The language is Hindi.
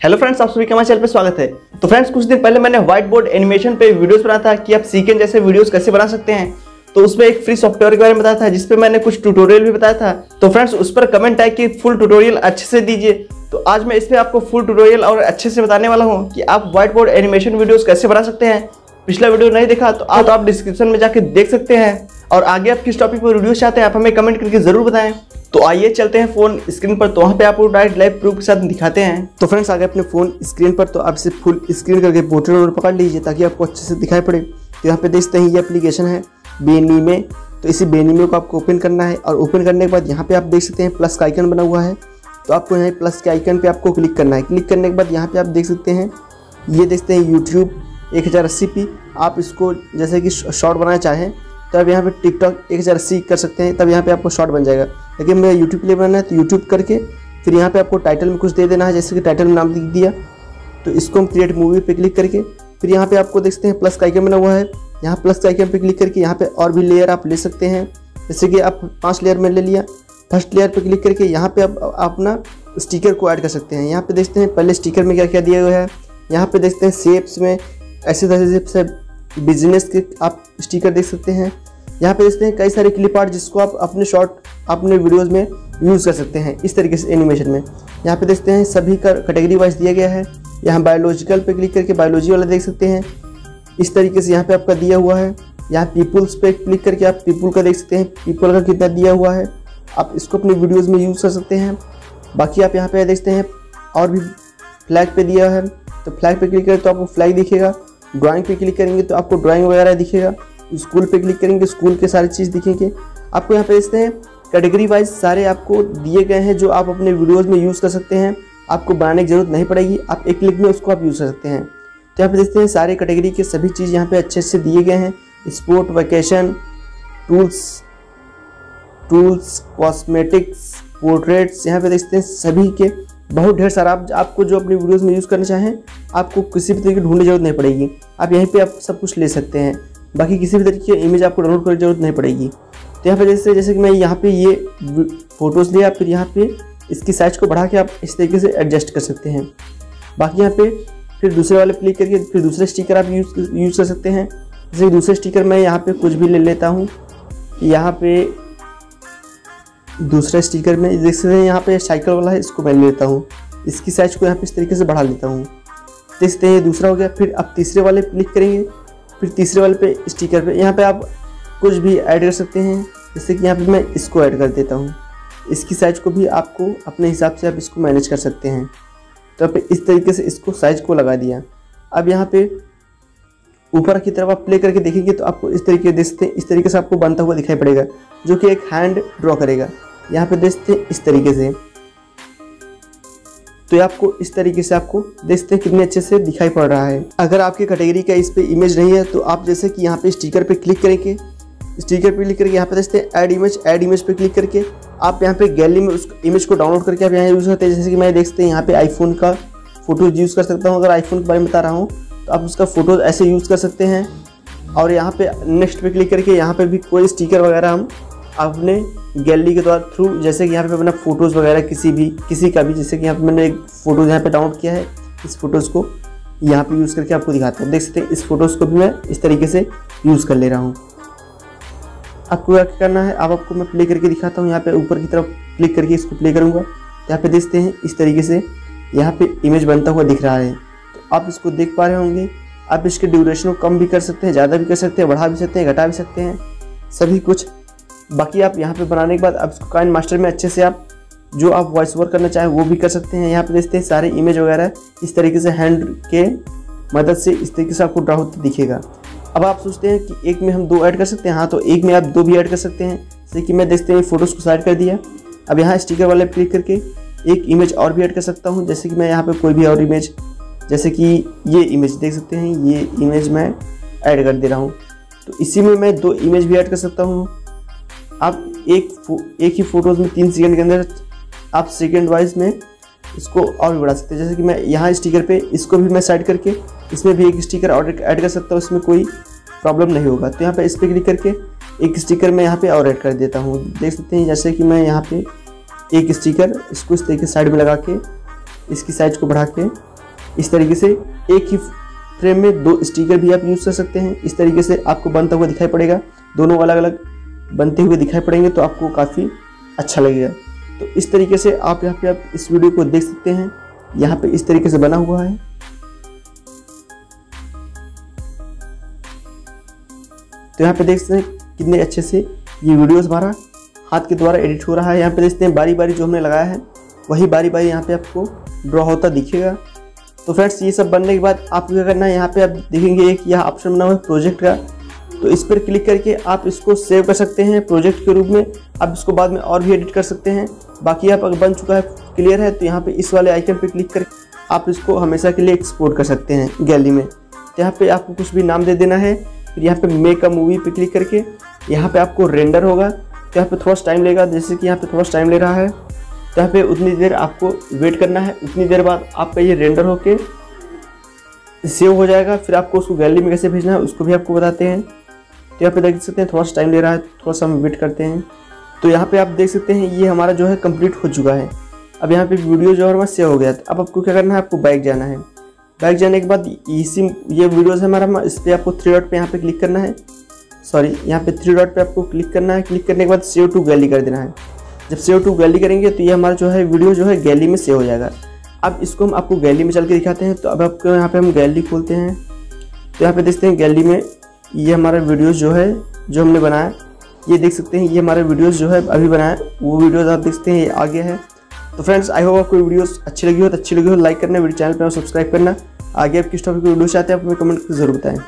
हेलो फ्रेंड्स आप सभी का हमारे चैनल पर स्वागत है। तो फ्रेंड्स कुछ दिन पहले मैंने व्हाइट बोर्ड एनिमेशन पे वीडियोस बनाया था कि आप सीकेन जैसे वीडियोस कैसे बना सकते हैं। तो उसमें एक फ्री सॉफ्टवेयर के बारे में बताया था, जिसपे मैंने कुछ ट्यूटोरियल भी बताया था। तो फ्रेंड्स उस पर कमेंट आए कि फुल ट्यूटोरियल अच्छे से दीजिए। तो आज मैं इस पर आपको फुल ट्यूटोरियल और अच्छे से बताने वाला हूँ कि आप व्हाइट बोर्ड एनिमेशन वीडियोज़ कैसे बना सकते हैं। पिछला वीडियो नहीं देखा तो आप, तो आप डिस्क्रिप्शन में जाके देख सकते हैं। और आगे आप किस टॉपिक पर वीडियो चाहते हैं आप हमें कमेंट करके ज़रूर बताएँ। तो आइए चलते हैं फ़ोन स्क्रीन पर तो वहाँ पे आपको डायरेक्ट लाइव प्रूफ के साथ दिखाते हैं। तो फ्रेंड्स आगे अपने फ़ोन स्क्रीन पर तो आप इसे फुल स्क्रीन करके पोर्ट्रेट और पकड़ लीजिए ताकि आपको अच्छे से दिखाई पड़े। तो यहाँ पे देखते हैं ये एप्लीकेशन है बेनी में। तो इसी बेनी में को आपको ओपन करना है और ओपन करने के बाद यहाँ पे आप देख सकते हैं प्लस का आइकन बना हुआ है। तो आपको यहाँ प्लस के आइकन पे आपको क्लिक करना है। क्लिक करने के बाद यहाँ पे आप देख सकते हैं ये देखते हैं यूट्यूब एक हज़ार अस्सी पी आप इसको जैसे कि शॉर्ट बनाना चाहें तो आप यहाँ पे टिकटॉक एक हज़ार अस्सी कर सकते हैं, तब यहाँ पे आपको शॉर्ट बन जाएगा। लेकिन मेरा यूट्यूब के लिए बनाना है तो यूट्यूब करके, फिर यहाँ पे आपको टाइटल में कुछ दे देना है, जैसे कि टाइटल में नाम लिख दिया। तो इसको हम क्रिएट मूवी पे क्लिक करके, फिर यहाँ पे आपको देख सकते हैं प्लस का आइकन बना हुआ है। यहाँ प्लस का आइकन पे क्लिक करके यहाँ पे और भी लेयर आप ले सकते हैं। जैसे कि आप पाँच लेयर में ले लिया। फ़र्स्ट लेयर पे क्लिक करके यहाँ पे आप, अपना स्टिकर को ऐड कर सकते हैं। यहाँ पे देखते हैं, पहले स्टिकर में क्या क्या दिया हुआ है। यहाँ पे देखते हैं शेप्स में ऐसे तरह से बिज़नेस के आप स्टिकर देख सकते हैं, यहाँ पे देखते हैं कई सारे क्लिप आर्ट जिसको आप अपने शॉर्ट अपने वीडियोज़ में यूज़ कर सकते हैं, इस तरीके से एनिमेशन में। यहाँ पे देखते हैं सभी का कैटेगरी वाइज दिया गया है। यहाँ बायोलॉजिकल पे क्लिक करके बायोलॉजी वाला देख सकते हैं। इस तरीके से यहाँ पे आपका दिया हुआ है। यहाँ पीपुल्स पे क्लिक करके आप पीपुल का देख सकते हैं पीपल का कितना दिया हुआ है। आप इसको अपने वीडियोज़ में यूज़ कर सकते हैं। बाकी आप यहाँ पे देखते हैं और भी फ्लैग पे दिया है। तो फ्लैग पे क्लिक करें तो आपको फ्लैग दिखेगा। ड्राइंग पे क्लिक करेंगे तो आपको ड्राइंग वगैरह दिखेगा। स्कूल पे क्लिक करेंगे स्कूल के सारी चीज़ दिखेंगे। आपको यहाँ पे देखते हैं कैटेगरी वाइज सारे आपको दिए गए हैं जो आप अपने वीडियोस में यूज़ कर सकते हैं। आपको बनाने की ज़रूरत नहीं पड़ेगी, आप एक क्लिक में उसको आप यूज़ कर सकते हैं। तो यहाँ पे देखते हैं सारे कैटेगरी के सभी चीज़ यहाँ पे अच्छे से दिए गए हैं। Sport vacation tools tools cosmetics portraits यहाँ पे देखते हैं सभी के बहुत ढेर सारा। आप आपको जो अपनी वीडियोस में यूज़ करना चाहें, आपको किसी भी तरीके ढूँढने की ज़रूरत नहीं पड़ेगी। आप यहीं पे आप सब कुछ ले सकते हैं। बाकी किसी भी तरीके की इमेज आपको डाउनलोड करने की ज़रूरत नहीं पड़ेगी। तो यहाँ पर जैसे जैसे कि मैं यहाँ पे ये फ़ोटोज़ लिया फिर यहाँ पे इसकी साइज़ को बढ़ा के आप इस तरीके से एडजस्ट कर सकते हैं। बाकी यहाँ पे फिर दूसरे वाले क्लिक करके फिर दूसरे स्टिकर आप यूज़ यूज़ कर सकते हैं। जैसे दूसरे स्टिकर मैं यहाँ पे कुछ भी ले लेता हूँ। यहाँ पे दूसरा स्टिकर में देख सकते हैं यहाँ पे साइकिल वाला है, इसको ले लेता हूँ। इसकी साइज़ को यहाँ पे इस तरीके से बढ़ा लेता हूँ। देख सकते हैं दूसरा हो गया, फिर आप तीसरे वाले क्लिक करेंगे, फिर तीसरे वाले पे स्टिकर पे। यहाँ पे आप कुछ भी ऐड कर सकते हैं, जैसे कि यहाँ पे मैं इसको ऐड कर देता हूँ। इसकी साइज़ को भी आपको अपने हिसाब से आप इसको मैनेज कर सकते हैं। तो आप इस तरीके से इसको साइज़ को लगा दिया। अब यहाँ पे ऊपर की तरफ़ आप प्ले करके देखेंगे तो आपको इस तरीके देख सकते हैं, इस तरीके से आपको बनता हुआ दिखाई पड़ेगा, जो कि एक हैंड ड्रॉ करेगा। यहाँ पे देखते हैं इस तरीके से। तो ये आपको इस तरीके से आपको देखते कितने अच्छे से दिखाई पड़ रहा है। अगर आपकी कैटेगरी का इस पे इमेज नहीं है तो आप जैसे कि यहाँ पे स्टिकर पे क्लिक करेंगे। स्टिकर पे क्लिक करके यहाँ पे देखते हैं ऐड इमेज ऐड इमेज पे क्लिक करके आप यहाँ पे गैलरी में उस इमेज को डाउनलोड करके आप यहाँ यूज़ करते हैं। जैसे कि मैं देखते हैं यहाँ पे आईफोन का फ़ोटो यूज़ कर सकता हूँ। अगर आईफोन के बारे में बता रहा हूँ तो आप उसका फ़ोटो ऐसे यूज़ कर सकते हैं। और यहाँ पे नेक्स्ट पे क्लिक करके यहाँ पे भी कोई स्टिकर वगैरह हम अपने गैलरी के द्वारा थ्रू जैसे कि यहाँ पे अपना फ़ोटोज़ वगैरह किसी भी, किसी का भी, जैसे कि यहाँ पे मैंने एक फ़ोटो यहाँ पे डाउनलोड किया है, इस फ़ोटोज़ को यहाँ पे यूज़ करके आपको दिखाता हूँ। देख सकते हैं, इस फ़ोटोज़ को भी मैं इस तरीके से यूज़ कर ले रहा हूँ। आपको क्या करना है, अब आपको मैं प्ले करके दिखाता हूँ। यहाँ पे ऊपर की तरफ़ क्लिक करके इसको प्ले करूँगा। यहाँ पे देखते हैं, इस तरीके से यहाँ पे इमेज बनता हुआ दिख रहा है। तो आप इसको देख पा रहे होंगे, आप इसके ड्यूरेशन को कम भी कर सकते हैं, ज़्यादा भी कर सकते हैं, बढ़ा भी सकते हैं, घटा भी सकते हैं, सभी कुछ बाकी आप यहाँ पे बनाने के बाद आप इसको काइन मास्टर में अच्छे से आप जो आप वॉइस ओवर करना चाहें वो भी कर सकते हैं। यहाँ पे देखते हैं सारे इमेज वगैरह इस तरीके से हैंड के मदद से इस तरीके से आपको ड्रा होते दिखेगा। अब आप सोचते हैं कि एक में हम दो ऐड कर सकते हैं। हाँ तो एक में आप दो भी ऐड कर सकते हैं। जैसे कि मैं देखते हैं फ़ोटोज़ को साइड कर दिया। अब यहाँ स्टिकर वाले क्लिक करके एक इमेज और भी ऐड कर सकता हूँ। जैसे कि मैं यहाँ पर कोई भी और इमेज जैसे कि ये इमेज देख सकते हैं। ये इमेज मैं ऐड कर दे रहा हूँ। तो इसी में मैं दो इमेज भी ऐड कर सकता हूँ। आप एक एक ही फ़ोटोज़ में तीन सेकंड के अंदर आप सेकंड वाइज में इसको और भी बढ़ा सकते हैं। जैसे कि मैं यहाँ स्टिकर पे, इसको भी मैं साइड करके, इसमें भी एक स्टिकर और ऐड कर सकता हूँ, इसमें कोई प्रॉब्लम नहीं होगा। तो यहाँ पर इस पर क्लिक करके एक स्टिकर मैं यहाँ पे और ऐड कर देता हूँ। देख सकते हैं, जैसे कि मैं यहाँ पे एक स्टिकर इसको इस तरीके साइड में लगा के, इसकी साइज़ को बढ़ा के, इस तरीके से एक ही फ्रेम में दो स्टिकर भी आप यूज़ कर सकते हैं। इस तरीके से आपको बनता हुआ दिखाई पड़ेगा। दोनों अलग अलग बनते हुए दिखाई पड़ेंगे तो आपको काफ़ी अच्छा लगेगा। तो इस तरीके से आप यहाँ पे आप इस वीडियो को देख सकते हैं। यहाँ पे इस तरीके से बना हुआ है। तो यहाँ पे देख सकते हैं कितने अच्छे से ये वीडियोस हमारा हाथ के द्वारा एडिट हो रहा है। यहाँ पे देखते हैं बारी बारी जो हमने लगाया है, वही बारी बारी यहाँ पे आपको ड्रॉ होता दिखेगा। तो फ्रेंड्स, ये सब बनने के बाद आपको क्या करना है, यहाँ पे आप देखेंगे एक यह ऑप्शन बना हुआ है प्रोजेक्ट का। तो इस पर क्लिक करके आप इसको सेव कर सकते हैं प्रोजेक्ट के रूप में। आप इसको बाद में और भी एडिट कर सकते हैं। बाकी आप अगर बन चुका है, क्लियर है तो यहाँ पे इस वाले आइकन पे क्लिक करके आप इसको हमेशा के लिए एक्सपोर्ट कर सकते हैं गैलरी में। तो यहाँ पे आपको कुछ भी नाम दे देना है। फिर यहाँ पे मेक अ मूवी पे क्लिक करके यहाँ पे आपको रेंडर होगा। तो यहाँ पे थोड़ा टाइम लेगा, जैसे कि यहाँ पे थोड़ा टाइम ले रहा है। तो यहाँ पे उतनी देर आपको वेट करना है। उतनी देर बाद आपका ये रेंडर होके सेव हो जाएगा। फिर आपको उसको गैलरी में कैसे भेजना है, उसको भी आपको बताते हैं। तो यहाँ पे देख सकते हैं, थोड़ा सा टाइम ले रहा है, थोड़ा सा हम वेट करते हैं। तो यहाँ पे आप देख सकते हैं, ये हमारा जो है कंप्लीट हो चुका है। अब यहाँ पे वीडियो जो है हमारा सेव हो गया। था अब आपको क्या करना है, आपको बाइक जाना है। बाइक जाने के बाद इसी, ये वीडियोज़ है हमारा, इस पर आपको थ्री डॉट पर यहाँ पर क्लिक करना है। सॉरी यहाँ पे थ्री डॉट पे आपको क्लिक करना है। क्लिक करने के बाद सेव टू गैली कर देना है। जब सेव टू गैली करेंगे तो ये हमारा जो है वीडियो जो है गैली में सेव हो जाएगा। अब इसको हम आपको गैली में चल के दिखाते हैं। तो अब आपको यहाँ पे हम गैली खोलते हैं। तो यहाँ पे देखते हैं गैली में ये हमारा वीडियोस जो है, जो हमने बनाया ये देख सकते हैं, ये हमारे वीडियोस जो है अभी बनाया वो वीडियोस आप देखते हैं, ये आगे है। तो फ्रेंड्स आई होप आपको वीडियोस अच्छी लगी हो तो अच्छी लगी हो लाइक करना वीडियो चैनल पर सब्सक्राइब करना। आगे आप किस टॉपिक की वीडियो चाहते हैं, आप हमें कमेंट ज़रूर बताएँ।